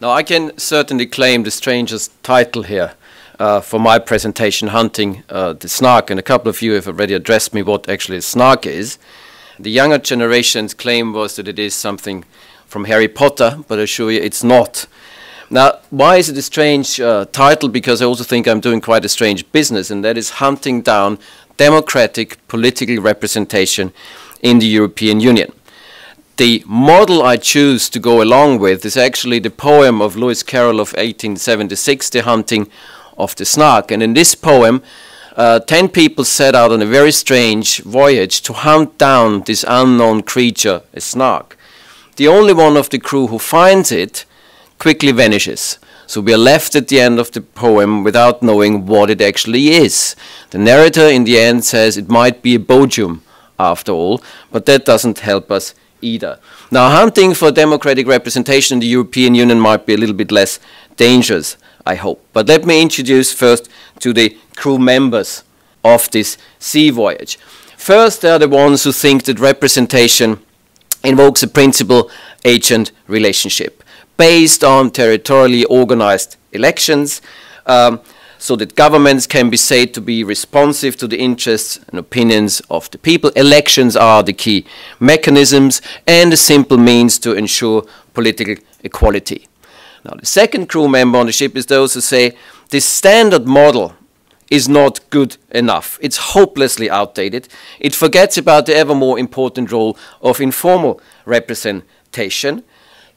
Now, I can certainly claim the strangest title here uh, for my presentation, Hunting uh, the Snark, and a couple of you have already addressed me what actually a snark is. The younger generation's claim was that it is something from Harry Potter, but I assure you it's not. Now, why is it a strange uh, title? Because I also think I'm doing quite a strange business, and that is hunting down democratic political representation in the European Union. The model I choose to go along with is actually the poem of Lewis Carroll of 1876, The Hunting of the Snark. And in this poem, uh, ten people set out on a very strange voyage to hunt down this unknown creature, a snark. The only one of the crew who finds it quickly vanishes. So we are left at the end of the poem without knowing what it actually is. The narrator in the end says it might be a Boojum after all, but that doesn't help us either. Now, hunting for democratic representation in the European Union might be a little bit less dangerous, I hope. But let me introduce first to the crew members of this sea voyage. First, they are the ones who think that representation invokes a principal agent relationship based on territorially organized elections. Um, so that governments can be said to be responsive to the interests and opinions of the people. Elections are the key mechanisms and a simple means to ensure political equality. Now, the second crew member on the ship is those who say this standard model is not good enough. It's hopelessly outdated. It forgets about the ever more important role of informal representation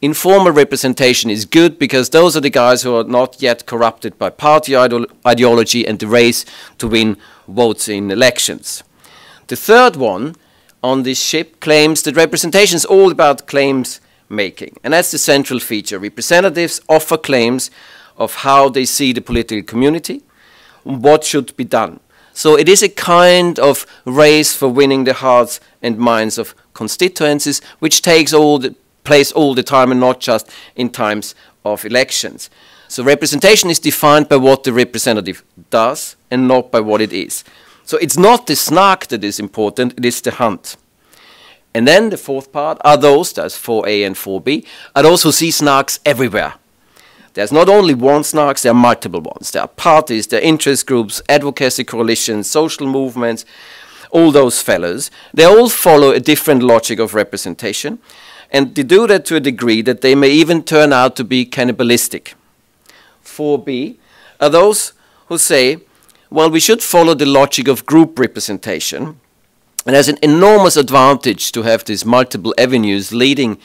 informal representation is good because those are the guys who are not yet corrupted by party ideology and the race to win votes in elections. The third one on this ship claims that representation is all about claims making, and that's the central feature. Representatives offer claims of how they see the political community, what should be done. So it is a kind of race for winning the hearts and minds of constituencies, which takes all the place all the time and not just in times of elections. So representation is defined by what the representative does and not by what it is. So it's not the snark that is important, it is the hunt. And then the fourth part are those, that's 4a and 4b, are those who see snarks everywhere. There's not only one snark, there are multiple ones. There are parties, there are interest groups, advocacy coalitions, social movements, all those fellows. They all follow a different logic of representation. And they do that to a degree that they may even turn out to be cannibalistic. 4b are those who say, well, we should follow the logic of group representation. And has an enormous advantage to have these multiple avenues leading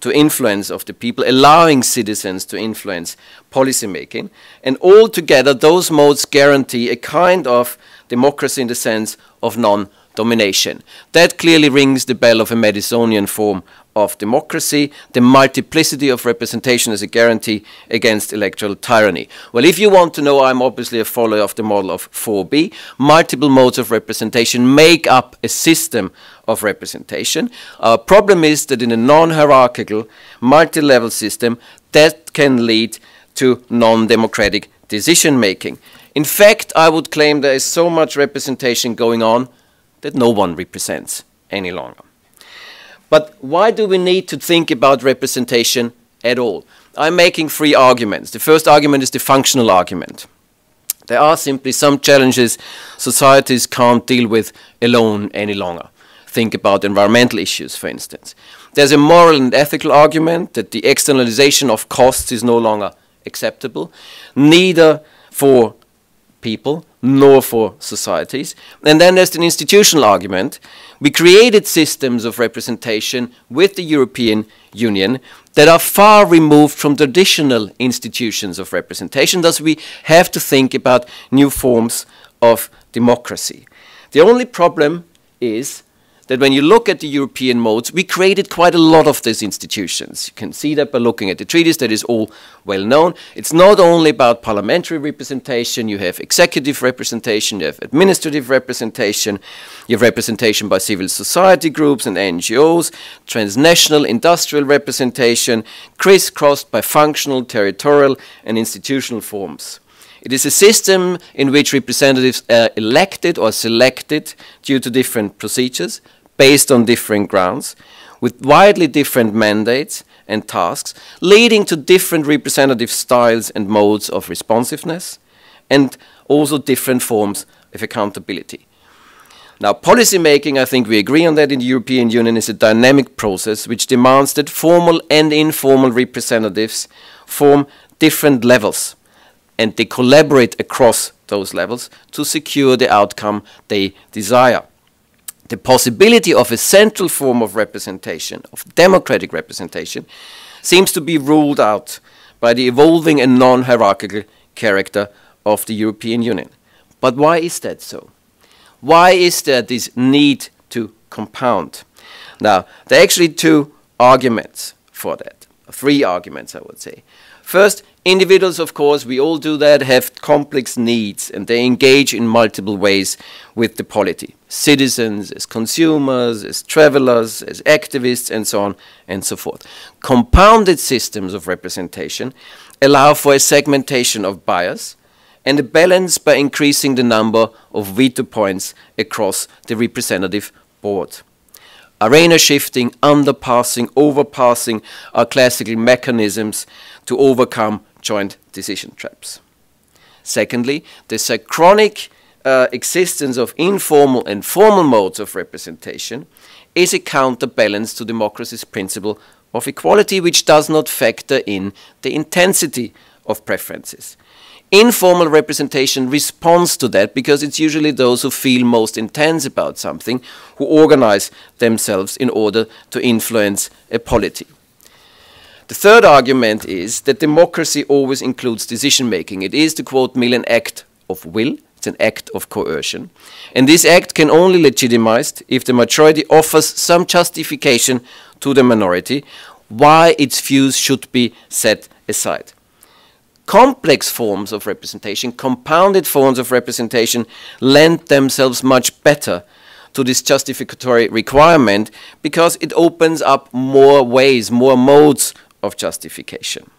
to influence of the people, allowing citizens to influence policy making. And altogether, those modes guarantee a kind of democracy in the sense of non domination. That clearly rings the bell of a Madisonian form of democracy, the multiplicity of representation as a guarantee against electoral tyranny. Well, if you want to know, I'm obviously a follower of the model of 4B. Multiple modes of representation make up a system of representation. Our problem is that in a non-hierarchical, multi-level system, that can lead to non-democratic decision making. In fact, I would claim there is so much representation going on that no one represents any longer. But why do we need to think about representation at all? I'm making three arguments. The first argument is the functional argument. There are simply some challenges societies can't deal with alone any longer. Think about environmental issues, for instance. There's a moral and ethical argument that the externalization of costs is no longer acceptable, neither for people nor for societies. And then there's an institutional argument. We created systems of representation with the European Union that are far removed from traditional institutions of representation. Thus, we have to think about new forms of democracy. The only problem is that when you look at the European modes, we created quite a lot of these institutions. You can see that by looking at the treaties, that is all well known. It's not only about parliamentary representation, you have executive representation, you have administrative representation, you have representation by civil society groups and NGOs, transnational industrial representation, crisscrossed by functional, territorial, and institutional forms. It is a system in which representatives are elected or selected due to different procedures, based on different grounds, with widely different mandates and tasks, leading to different representative styles and modes of responsiveness, and also different forms of accountability. Now, policy making, I think we agree on that in the European Union, is a dynamic process which demands that formal and informal representatives form different levels and they collaborate across those levels to secure the outcome they desire. The possibility of a central form of representation, of democratic representation, seems to be ruled out by the evolving and non hierarchical character of the European Union. But why is that so? Why is there this need to compound? Now, there are actually two arguments for that, three arguments, I would say. First, individuals, of course, we all do that, have complex needs and they engage in multiple ways with the polity. Citizens, as consumers, as travelers, as activists, and so on and so forth. Compounded systems of representation allow for a segmentation of bias and a balance by increasing the number of veto points across the representative board. Arena shifting, underpassing, overpassing are classical mechanisms to overcome joint decision traps. Secondly, the synchronic uh, existence of informal and formal modes of representation is a counterbalance to democracy's principle of equality, which does not factor in the intensity of preferences. Informal representation responds to that because it's usually those who feel most intense about something who organize themselves in order to influence a polity. The third argument is that democracy always includes decision making. It is, to quote Mill, an act of will, it's an act of coercion. And this act can only legitimized if the majority offers some justification to the minority why its views should be set aside complex forms of representation, compounded forms of representation, lend themselves much better to this justificatory requirement because it opens up more ways, more modes of justification.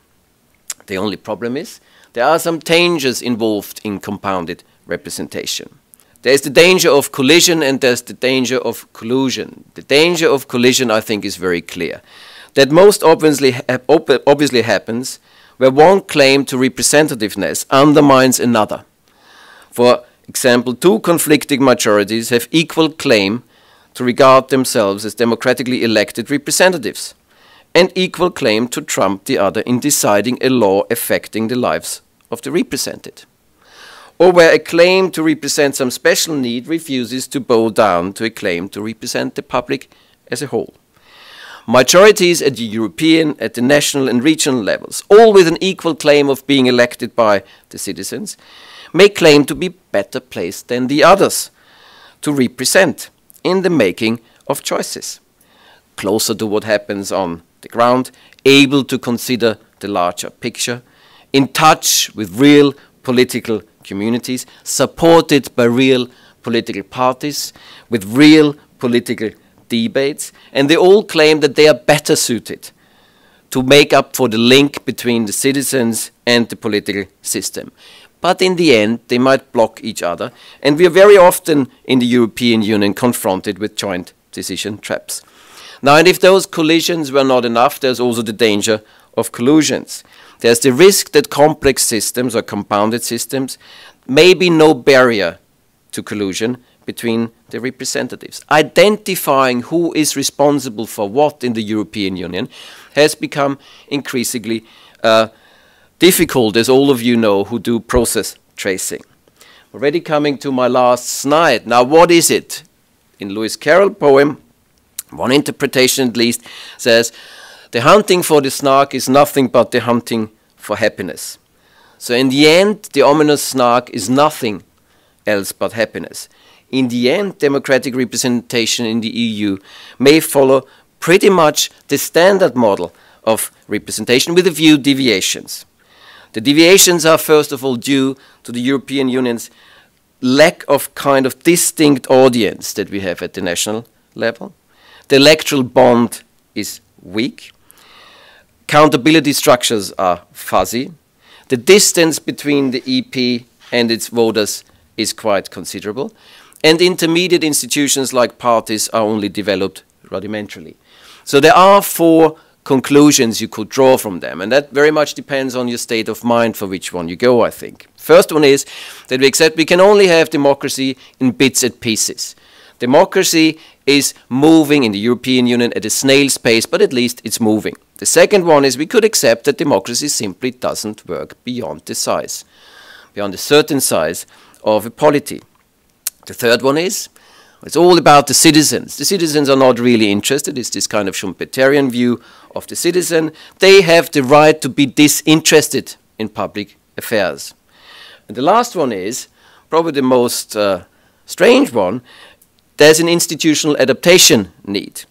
The only problem is there are some dangers involved in compounded representation. There's the danger of collision and there's the danger of collusion. The danger of collision, I think, is very clear. That most obviously, obviously happens where one claim to representativeness undermines another. For example, two conflicting majorities have equal claim to regard themselves as democratically elected representatives and equal claim to trump the other in deciding a law affecting the lives of the represented. Or where a claim to represent some special need refuses to bow down to a claim to represent the public as a whole. Majorities at the European, at the national and regional levels, all with an equal claim of being elected by the citizens, may claim to be better placed than the others to represent in the making of choices. Closer to what happens on the ground, able to consider the larger picture, in touch with real political communities, supported by real political parties, with real political debates, and they all claim that they are better suited to make up for the link between the citizens and the political system. But in the end, they might block each other, and we are very often in the European Union confronted with joint decision traps. Now, and if those collisions were not enough, there's also the danger of collusions. There's the risk that complex systems or compounded systems may be no barrier to collusion, between the representatives. Identifying who is responsible for what in the European Union has become increasingly uh, difficult, as all of you know who do process tracing. Already coming to my last slide. Now, what is it? In Lewis Carroll's poem, one interpretation at least says, the hunting for the snark is nothing but the hunting for happiness. So in the end, the ominous snark is nothing else but happiness in the end, democratic representation in the EU may follow pretty much the standard model of representation with a few deviations. The deviations are first of all due to the European Union's lack of kind of distinct audience that we have at the national level. The electoral bond is weak. Accountability structures are fuzzy. The distance between the EP and its voters is quite considerable and intermediate institutions like parties are only developed rudimentarily. So there are four conclusions you could draw from them. And that very much depends on your state of mind for which one you go, I think. First one is that we accept we can only have democracy in bits and pieces. Democracy is moving in the European Union at a snail's pace, but at least it's moving. The second one is we could accept that democracy simply doesn't work beyond the size, beyond a certain size of a polity. The third one is it's all about the citizens. The citizens are not really interested. It's this kind of Schumpeterian view of the citizen. They have the right to be disinterested in public affairs. And the last one is probably the most uh, strange one. There's an institutional adaptation need.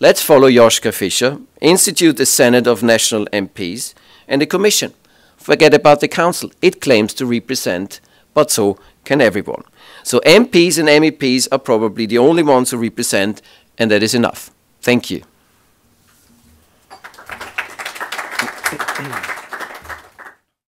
Let's follow Joschka Fischer, institute a Senate of national MPs and a commission. Forget about the council. It claims to represent, but so can everyone. So MPs and MEPs are probably the only ones who represent, and that is enough. Thank you.